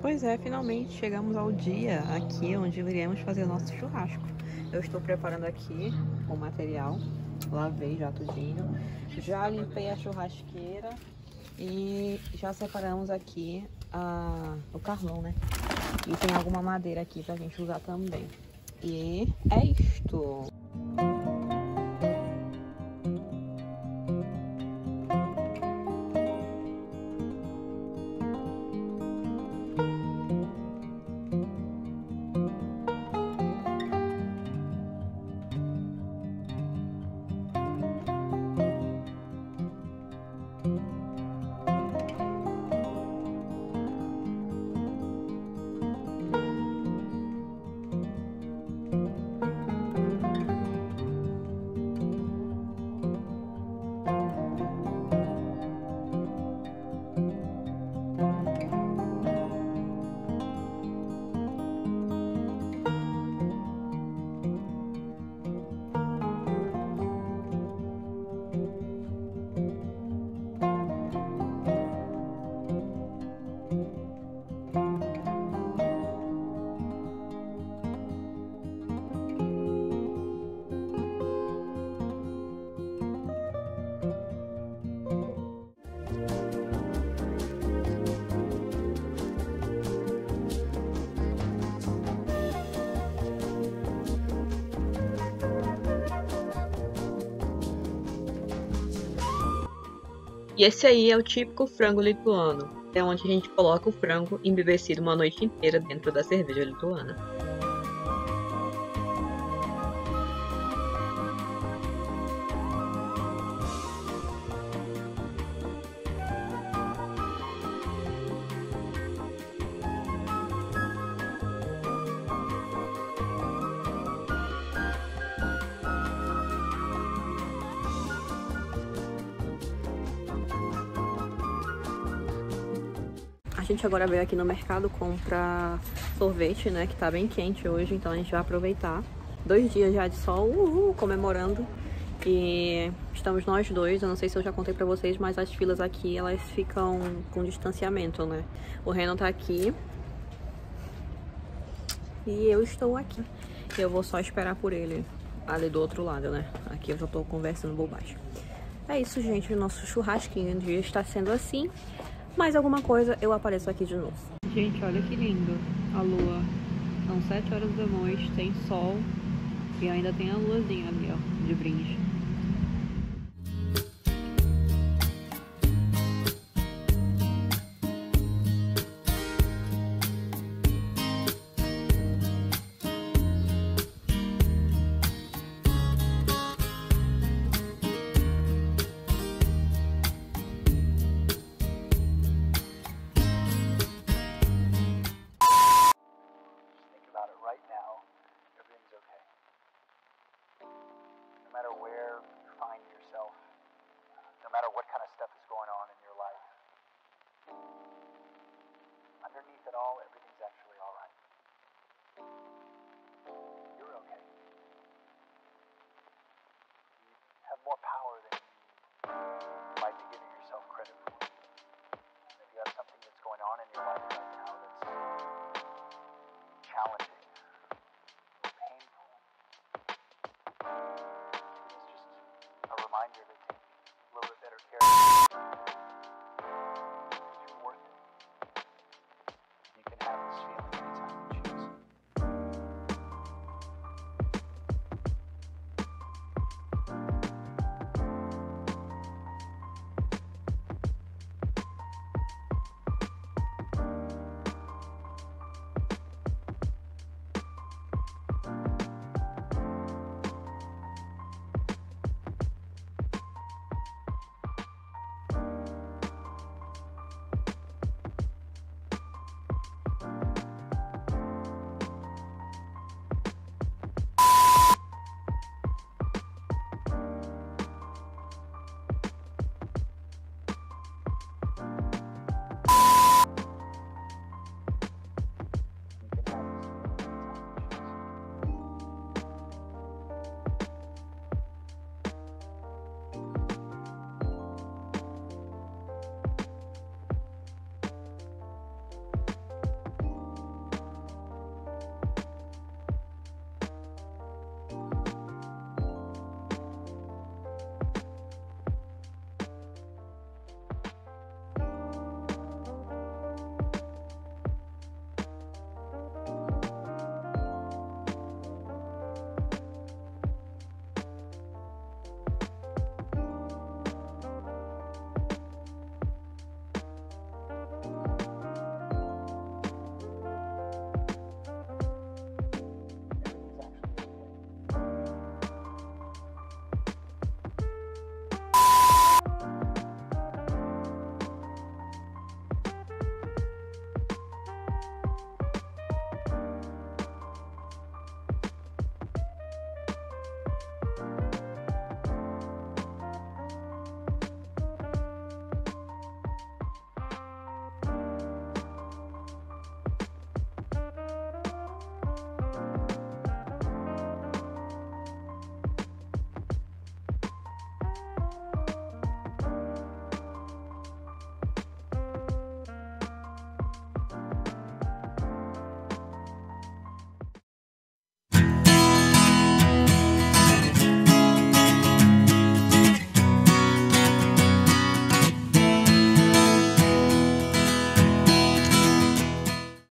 Pois é, finalmente chegamos ao dia aqui onde iremos fazer o nosso churrasco. Eu estou preparando aqui o material, lavei já tudinho, já limpei a churrasqueira e já separamos aqui a, o carvão, né? E tem alguma madeira aqui pra gente usar também. E é isto! E esse aí é o típico frango lituano, é onde a gente coloca o frango embevecido uma noite inteira dentro da cerveja lituana. Gente agora veio aqui no mercado comprar sorvete, né? Que tá bem quente hoje, então a gente vai aproveitar. Dois dias já de sol, uhul, comemorando. E estamos nós dois, eu não sei se eu já contei pra vocês, mas as filas aqui, elas ficam com distanciamento, né? O Renan tá aqui. E eu estou aqui. Eu vou só esperar por ele ali do outro lado, né? Aqui eu já tô conversando bobagem. É isso, gente. O nosso churrasquinho dia está sendo assim. Mais alguma coisa, eu apareço aqui de novo. Gente, olha que lindo a lua. São 7 horas da noite, tem sol e ainda tem a luazinha ali, ó, de brinde. underneath it all, everything's actually all right. You're okay. You have more power than you might be giving yourself credit for. And if you have something that's going on in your life right now that's challenging reminder to take a little bit better care of yourself.